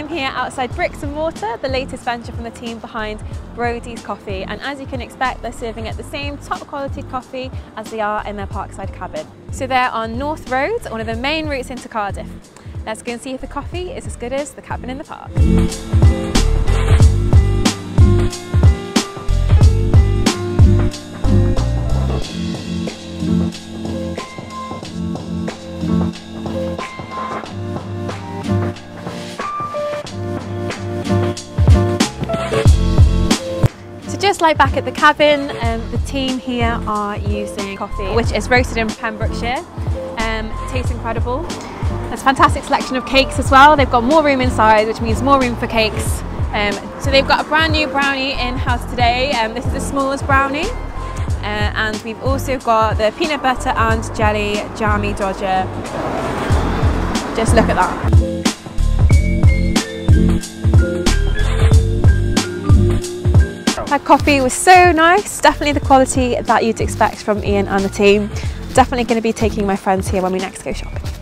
I'm here outside Bricks and Mortar, the latest venture from the team behind Brodies Coffee. And as you can expect, they're serving at the same top quality coffee as they are in their Parkside cabin. So they're on North Road, one of the main routes into Cardiff. Let's go and see if the coffee is as good as the cabin in the park. Just like back at the cabin, um, the team here are using coffee, which is roasted in Pembrokeshire. Um, tastes incredible. There's a fantastic selection of cakes as well. They've got more room inside, which means more room for cakes. Um, so they've got a brand new brownie in-house today. Um, this is the smallest brownie. Uh, and we've also got the peanut butter and jelly jammy dodger. Just look at that. That coffee was so nice, definitely the quality that you'd expect from Ian and the team. Definitely going to be taking my friends here when we next go shopping.